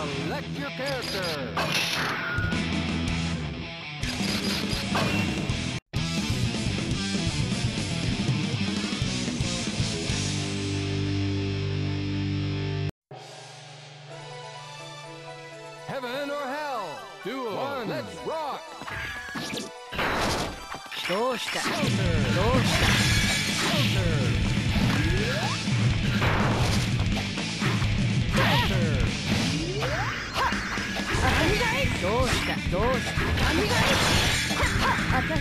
Select your character. Heaven or hell? Duel. One. Let's rock. どうした Counter. どうした ご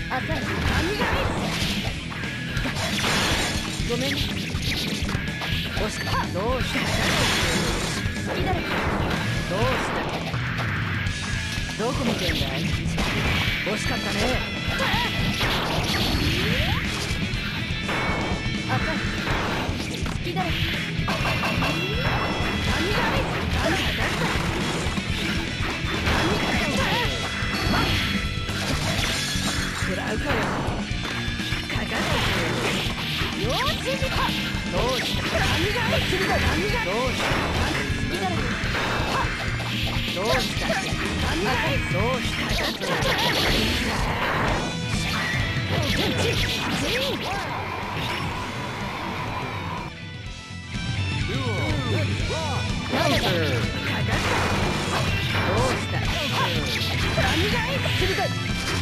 めん。どうしたどうした好きだどうしたどこ見てん。だい惜しかったねあた好きだろ網うかよかかってよーしじかどうした網がい釣りだ網がどうしたどうした網がどうしたどうした網がい釣りだよーしじどうしたまだかかっ Counter. あたたどうしたどうしたどうした網がいまだだ網がい釣りだ舐めてんじゃないよ網がいボスどうした網がい惜しかった？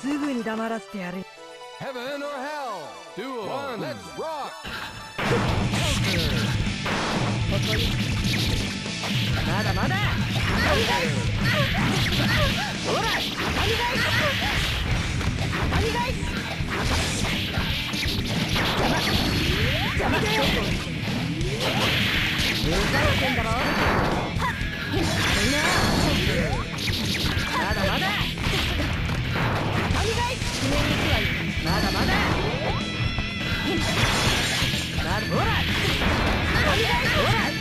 すぐに黙らせてやる Heaven or hell? Duel. One. Let's rock. まだまだほら網がい網がい邪魔邪魔だよふざんだろまだまだ網がい記念に行くわよまだまだ。まだほらほら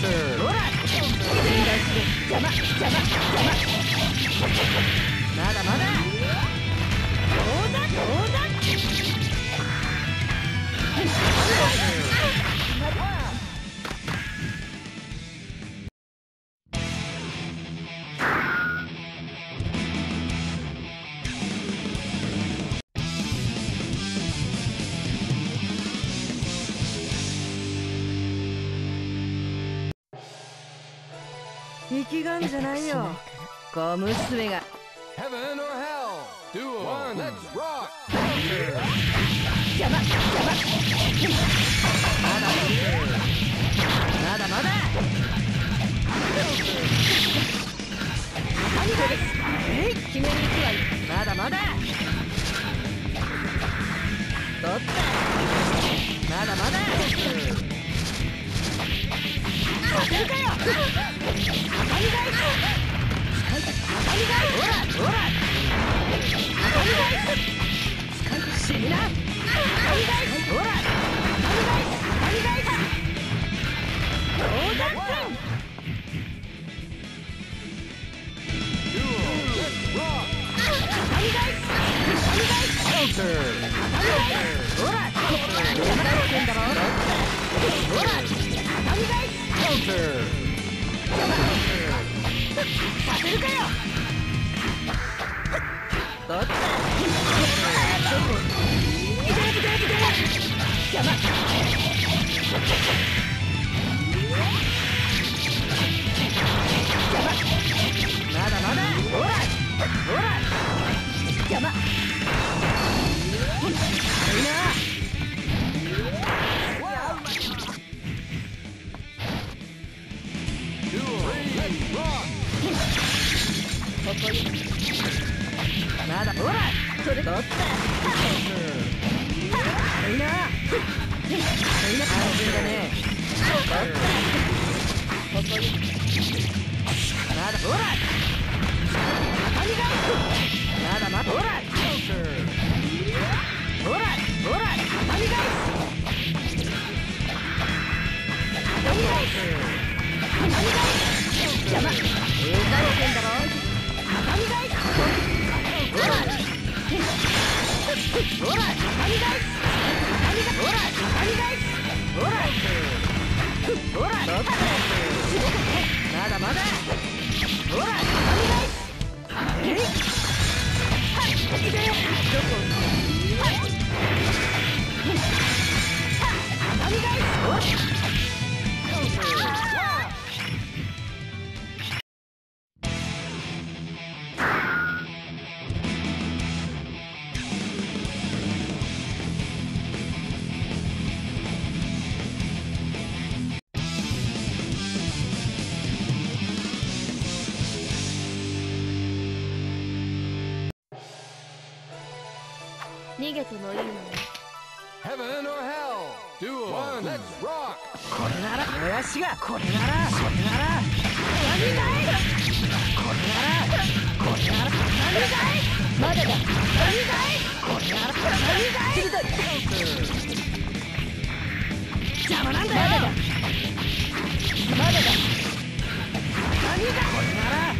ほら邪魔邪魔邪魔まだまだどうだどうだじゃないよ小娘が Heaven or hell. Duo One. Let's rock. 邪魔邪魔まだまだまだ何がえい決めに行くわよまだまだ取ったまだまだ当てるかよ当たり返す当たり返すほらほら当たり返す死ぬな当たり返すほら当たり返す当たり返す大逆転 Duel. Let's rock. 当たり返す当たり返す Counter. させるかよどったいけいけいけ邪魔邪魔まだまだ。ほら。ほら。邪魔ここにまだほらそれ取ったいいなみんな安心だね取ったここにまだほら当たり返すまだまだほらほらほら当たり返す当たり返す当たり返す邪魔うざいけんだろり逃げてもいいのよ Heaven or hell. Duel. One. Let's rock. これなら。もやしがこれなら。これなら。何だいこれなら。これなら。何だいまだだ何だいこれなら。何だい邪魔なんだよまだだまだだ何だこれなら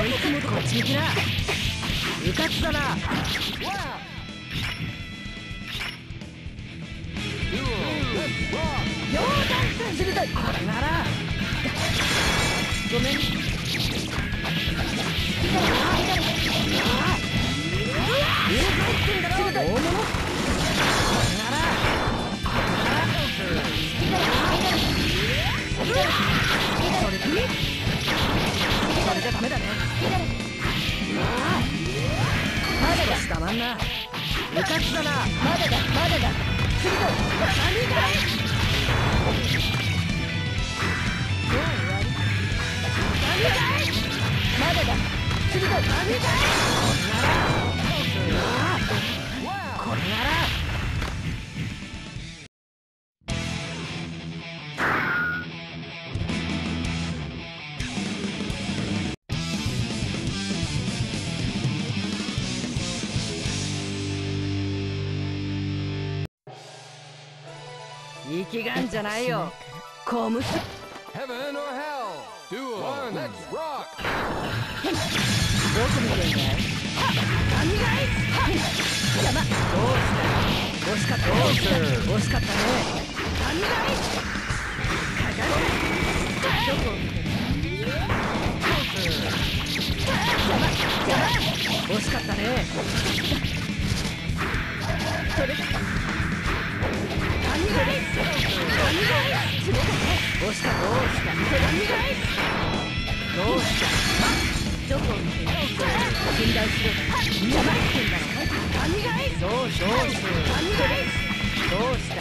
こいつもこっちに来なうかつだな。rock. 溶断鋭い。これなら。ごめん。大物それじゃダメだねまだだ。たまんなうかつだなまだだ。まだだ。鋭い何だい何だいまだだ。鋭い何だいこれならこれなら息がんじゃないよ小娘 Heaven or hell. Duel. One. Let's rock. どこ見てんだい何がい邪魔どうした惜しかった惜しかった惜しかったね何がいかかるどこ邪魔邪魔惜しかったねそれ何がい押したどうしたどうしたどこを見てる信頼しろ邪魔してんだろどうどうするどうした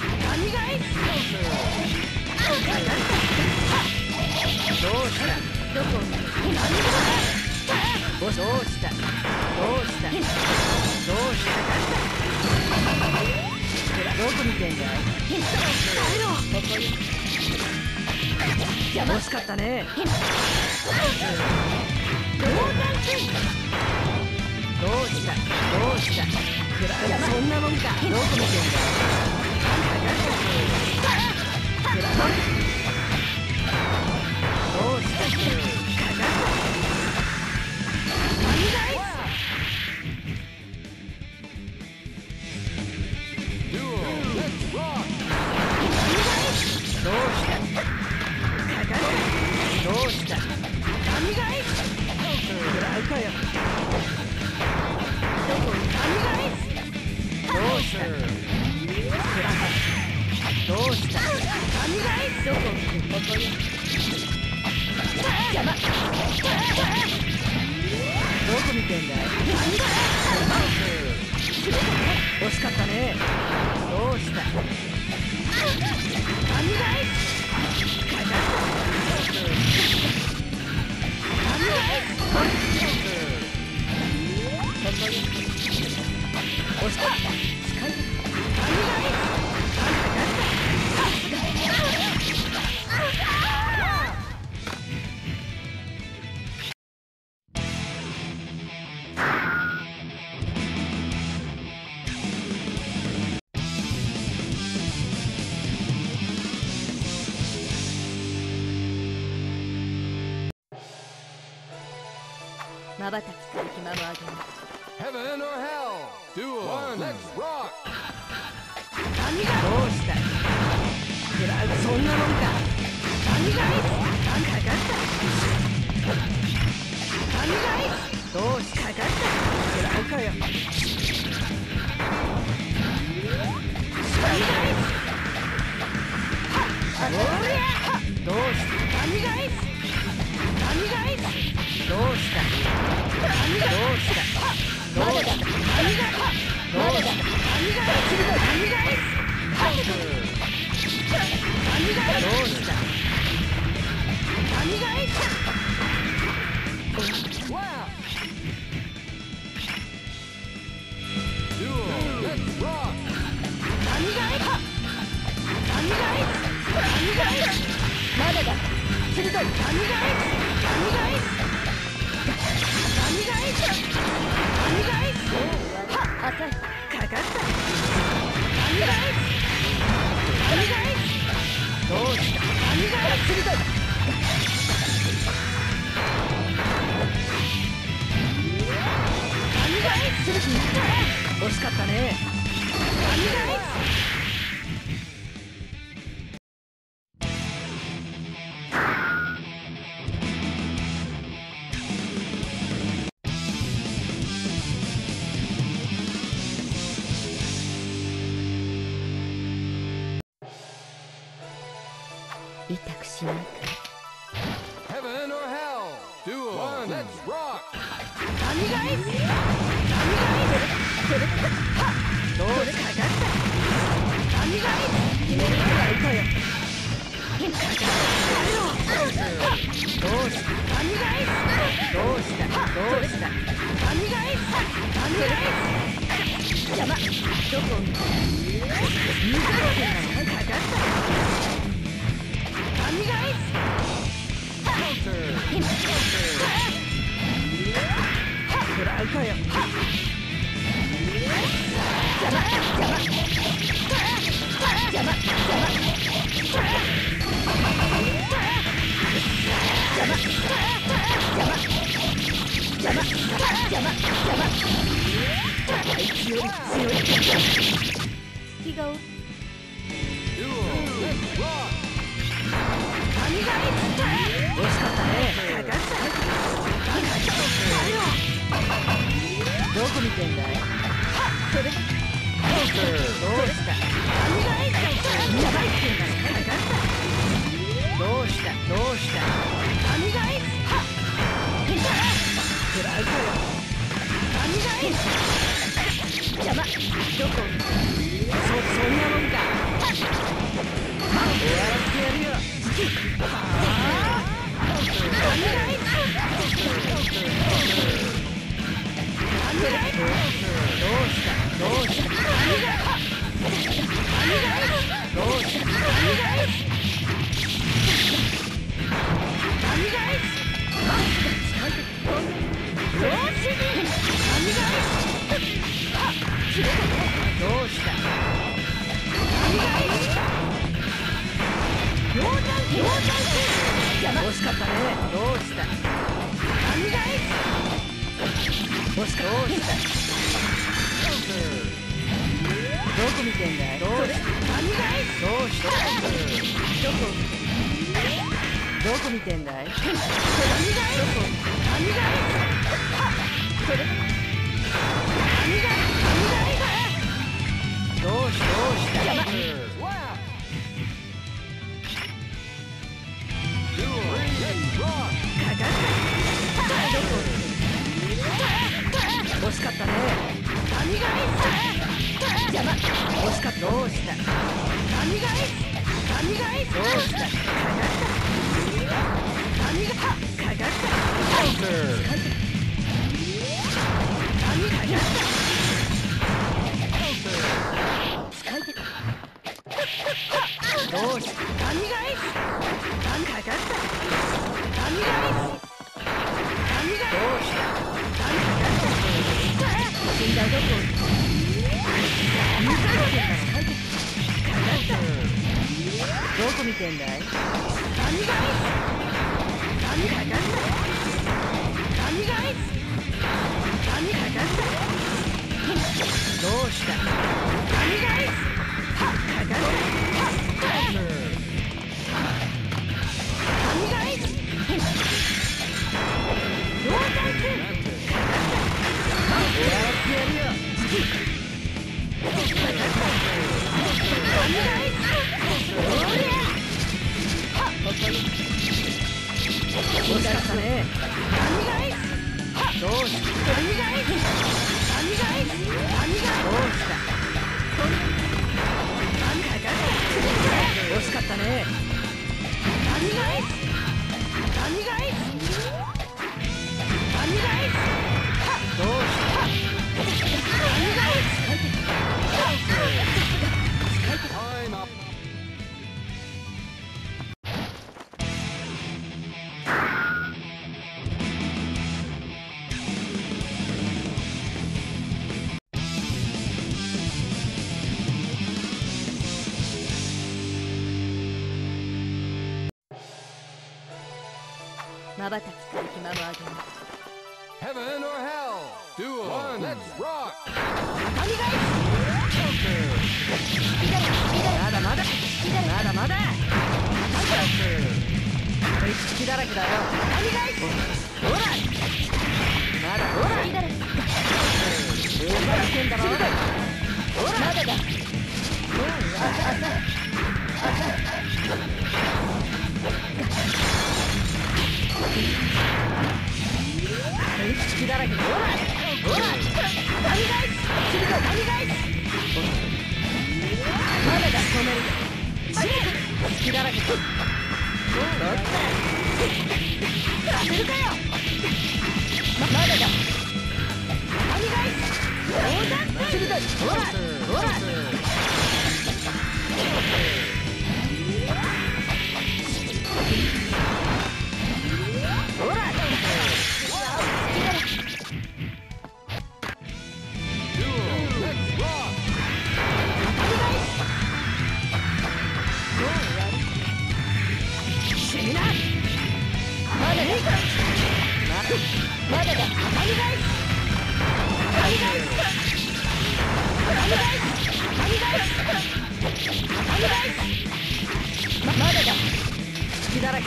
どうしたどこを見てるどうしたどうしたどうした？どこ見てんだよここに惜しかったね。どうした？どうした？そんなもんかどこ見てんだどうした？邪魔どこを見て水がってんだもんかかった Counter. 食あいつより強い隙いっ惜しったねかかどこ見てんだいそれどうした神がいっ神がいっかかったどうしたどうした神がいっはっ食らうぞ神がいっ邪魔。どこ？そそんなもんか。終わらせてやるよどうしたどうしたどうしたどうしたどうした？何がい溶断溶断惜しかった？ねどうした？何がい惜しかった？どうした？どこ見てんだいどうした？何がいどうした？どこどこ見てんだい何がいどこ何がいそれ惜しかったね何がい邪魔惜しかったどうした何がい何がいどうしたかかった何がかかった Counter. 何かかった Counter. 使い手どうした？何がい何かかった何がい何がどうした何かかった死んだどこ見たのかかかったどこ見てんだい何がい何かかった何がい何かかったどうした何がい Okay. Hammer. ったさせるかよままだだ何がい冗談するだほらほら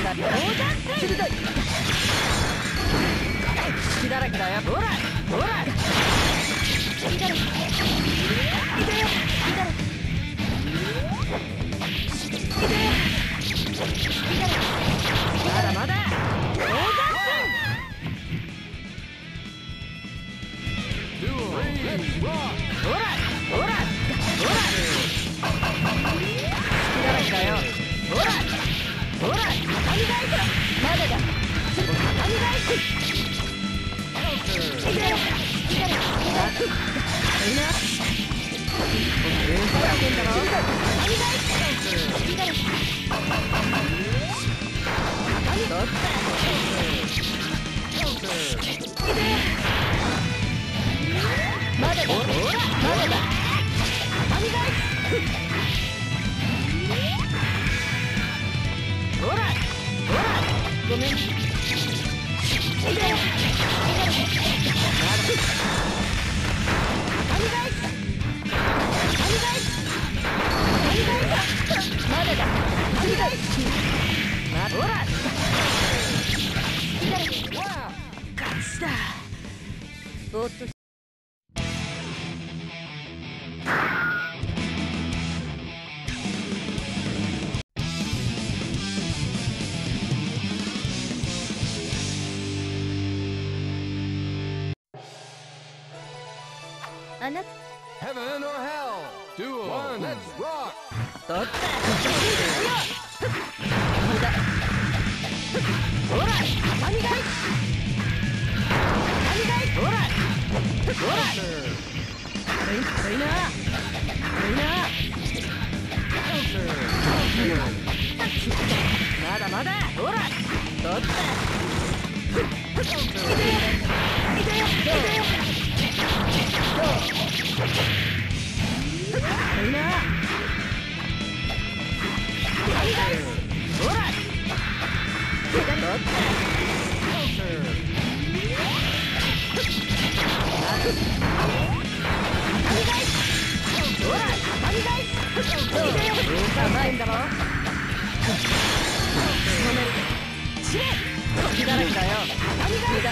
隙だらけだ冗談鋭い隙だらけだよほらほら隙だらけよだ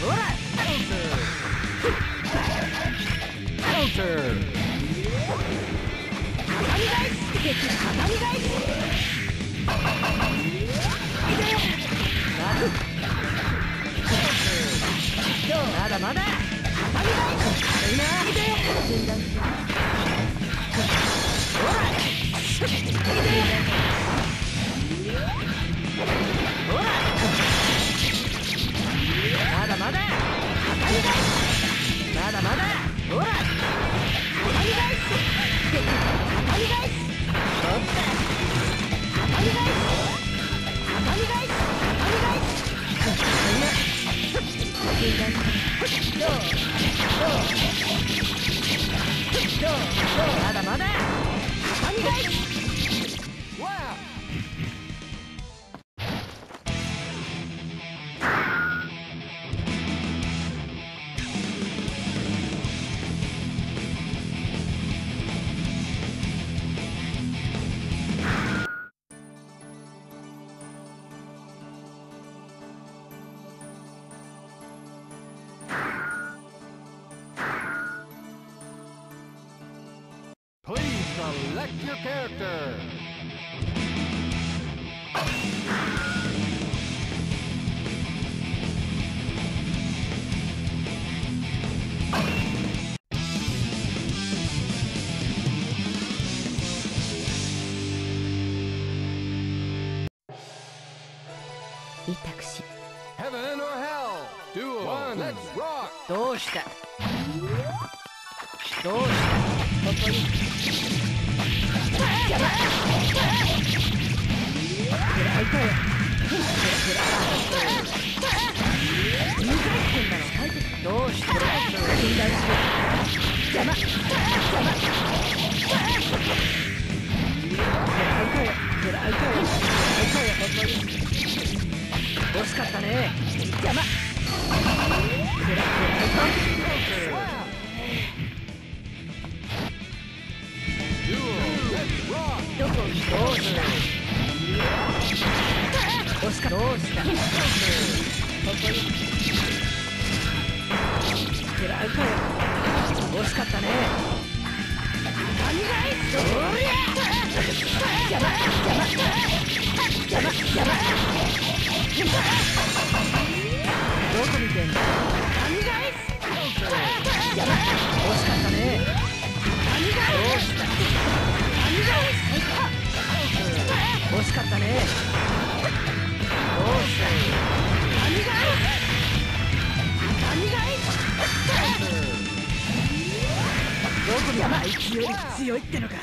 ほらまだまだ。まだまだ Select your character. Heaven or hell? Duo. One, let's rock. どうした？どうした？ここに。惜しかったね。邪魔。どうしどうした？どうしたうかよ惜しかったねどこ見てんだ強いってのか？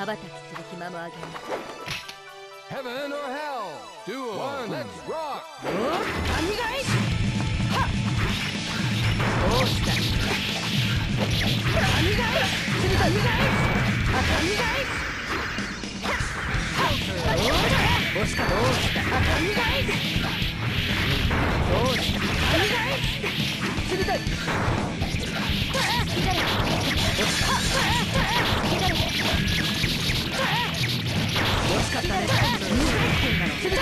まばたきする暇もあげる Heaven or hell? Duel. One. Let's rock. 何がいどうした何がい何がいあ何がいボスかどうしたあ何がいどうした何がい鋭い惜しかったね鋭い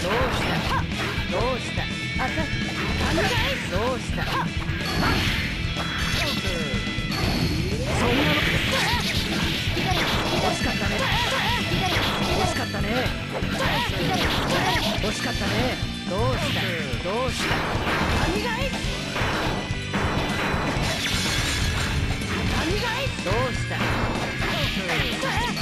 どうしたどうしたあた何がいどうしたそんなの惜しかったね惜しかったね惜しかったねどうしたどうした何がい何がいどうした？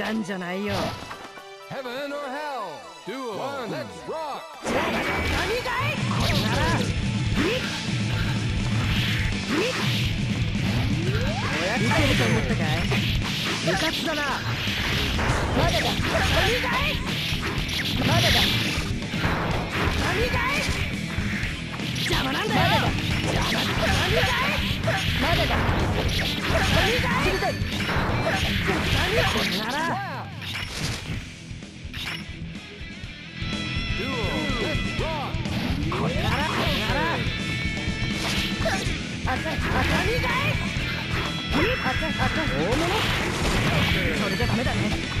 がんじゃないよ。Heaven or hell One. Let's rock. い？これなら。見てると思ったかい？活だな。まだだだそれじゃダメだね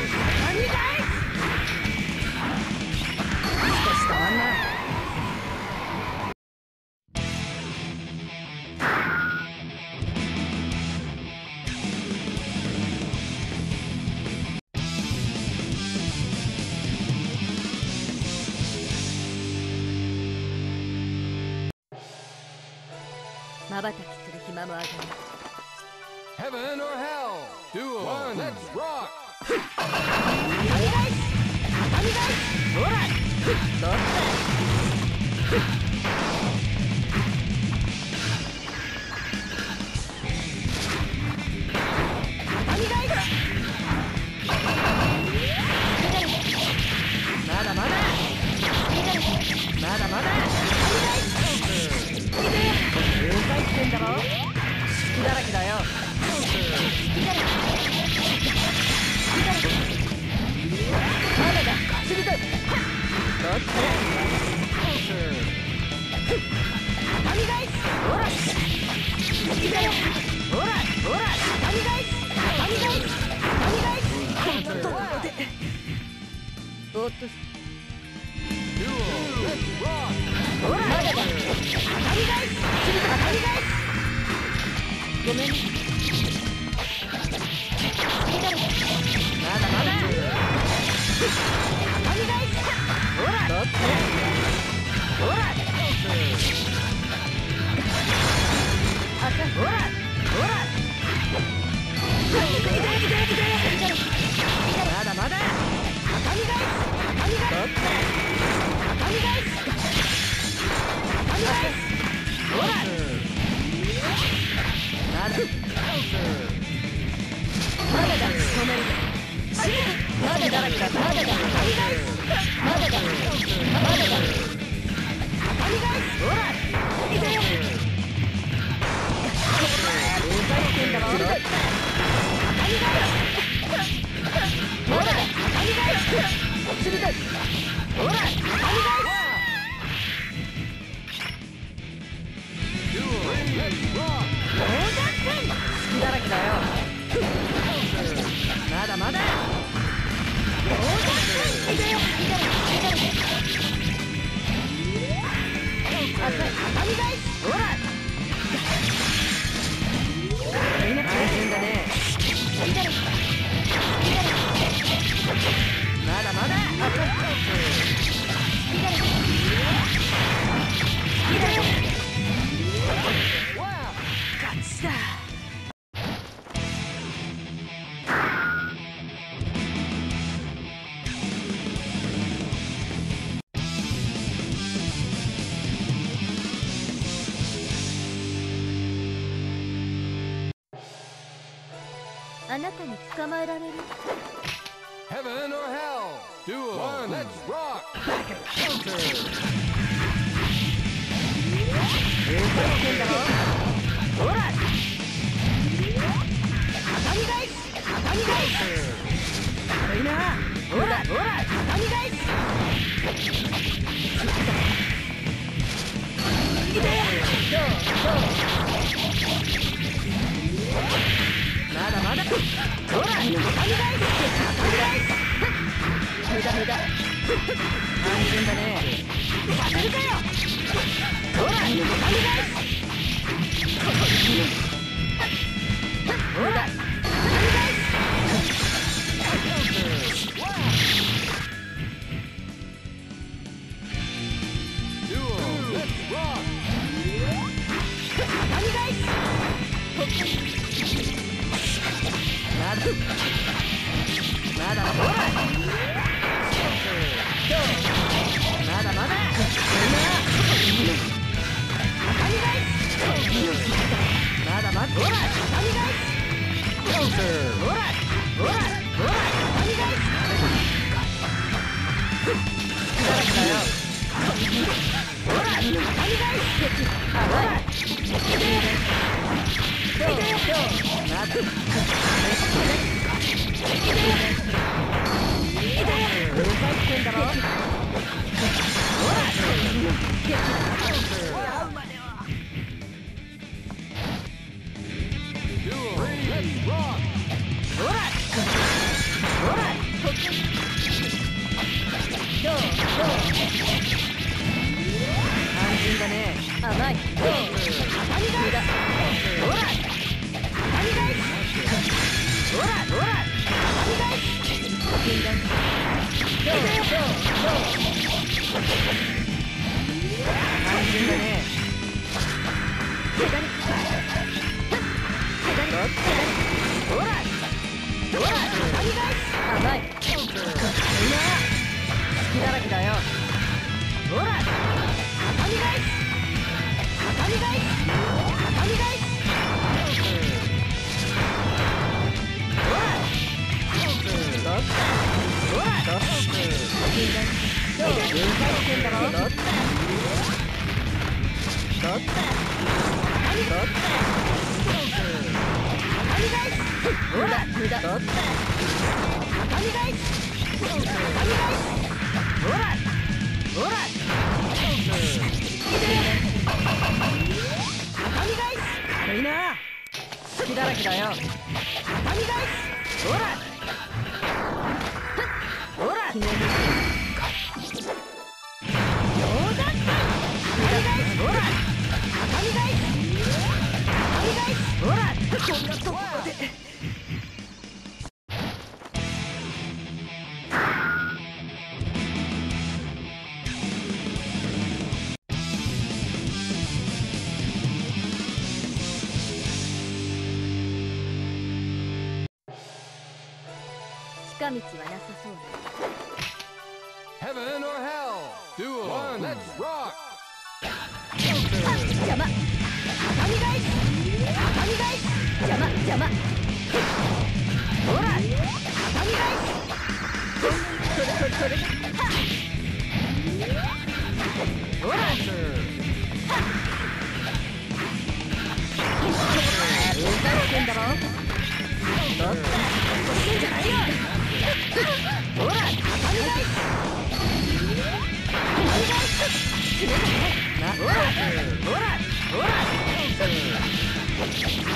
Yeah. ってんだほらり好きだらけだよほら畳返すほらなかこんなとこまで Oh,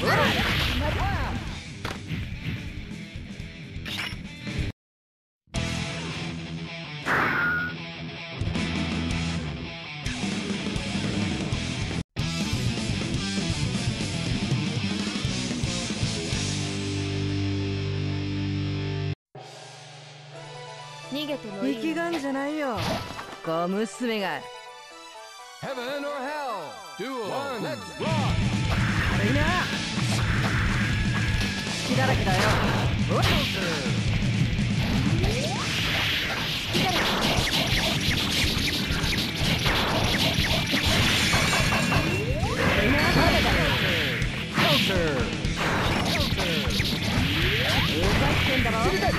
Alright! 小娘が Heaven or hell. Duel. One. Let's rock. 悪いな隙だらけだよおっ Counter. ふざけんだろ次だ何がいほ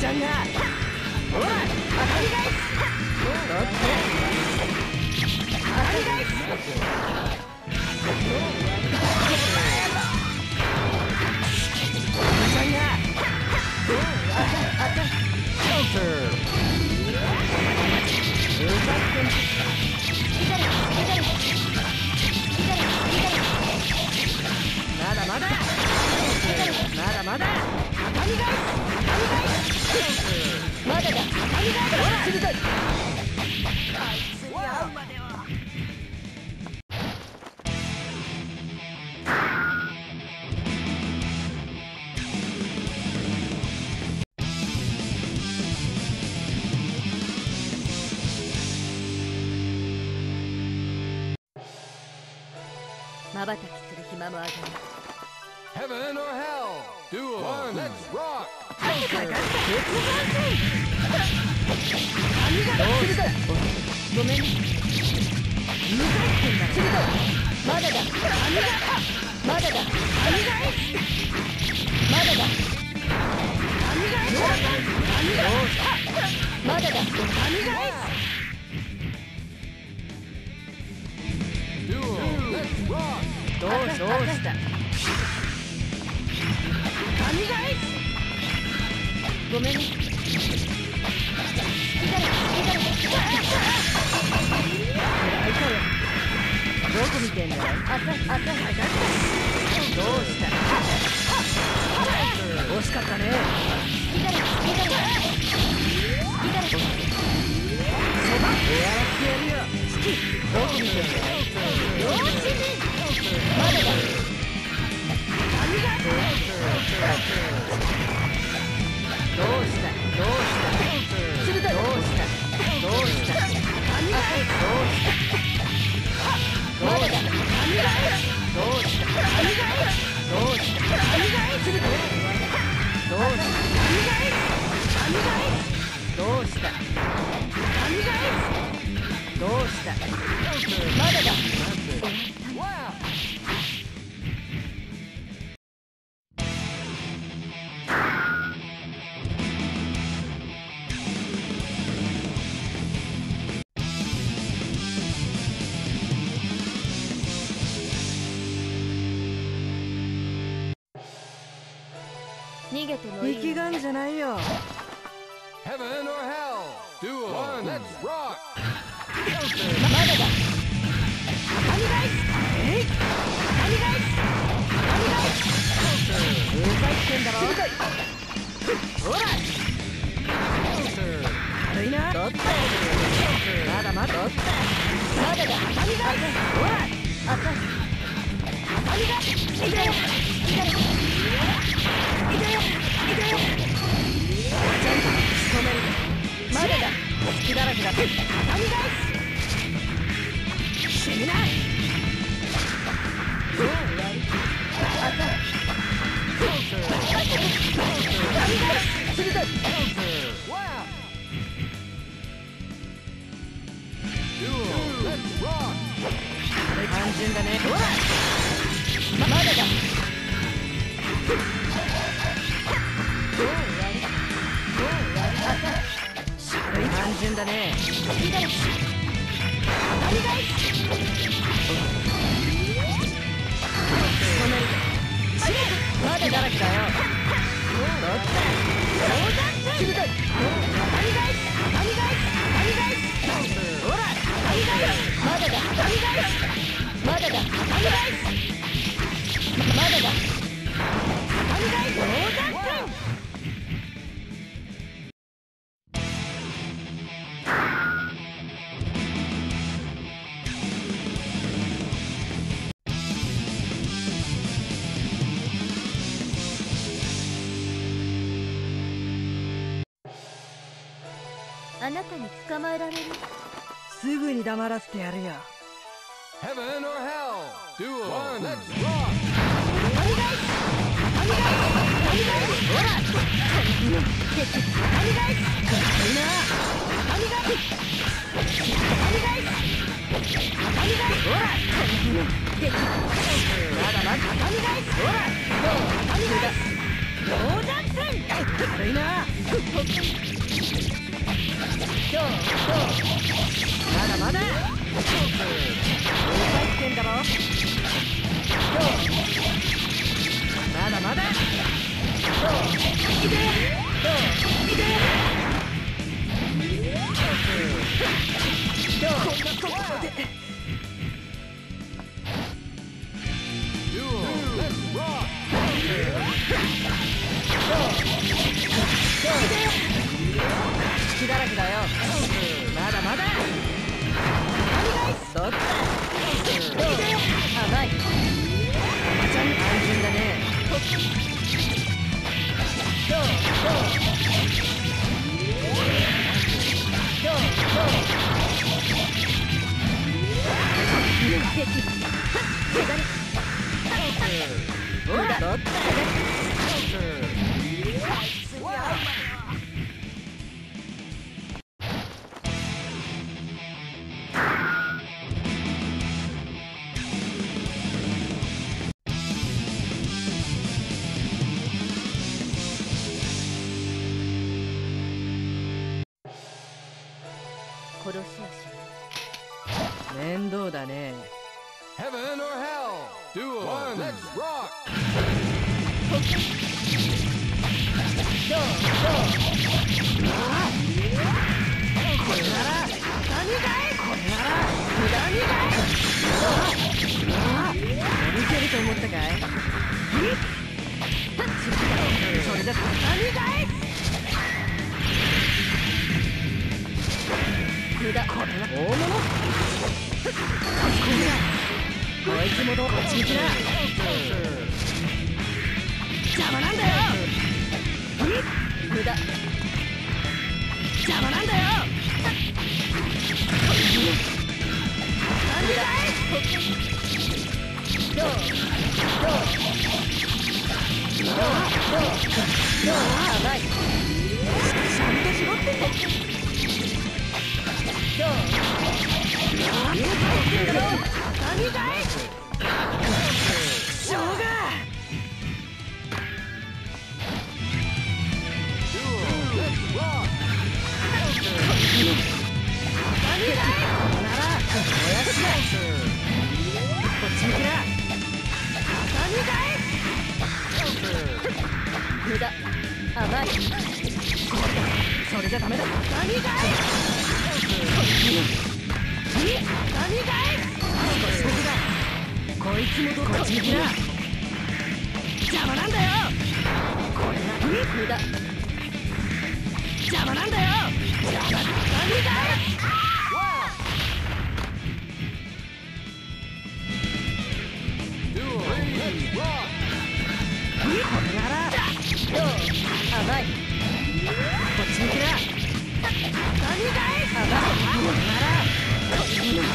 ちゃんがほら当たり返す取って当たり返す赤ちゃんがあたあた Counter. ふざけんまだまだ。まだまだ。当たり返す。当たり返す。まだだ。当たり返すほら次だまだだ。網が。まだだ。網が。網が。まだだ。網が。Duel. Let's rock. どうどうした。じゃないよ。Heaven or hell. Duel. One. Let's rock. まだだ。え。うざいってんだろ。ほら。軽いな。取った。まだまだ。取った。まだだ。ほら。あ。いたよ。いたよ。いたよ。いたよ。まだだ。隙だらけだ。網がい。死ぬな。どうやる。単純だね。まだだ。だね。突き出る畳返し止めるまだだまだだあなたに捕まえられるすぐに黙らせてやるよ Heaven or hell. Duel. One. Let's rock. 畳返し畳返し畳返しほら畳返しいいな畳返し畳返し畳返しほらまだまだ畳返しほら畳返し冗談戦軽いなどうどうまだまだ大回転だろまだまだ Duel. Let's rock. だらけだよ。まだまだ。どっちだ甘いちゃん単純だね。ほらどっ。ちだ殺しそれじゃダメだ。何がい何がい僕だこいつもどこっち向きな邪魔なんだよこれが無駄邪魔なんだよ何がい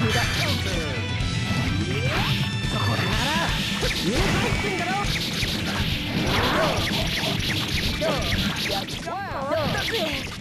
無駄そこなら入会ってんだろどうやったぜ。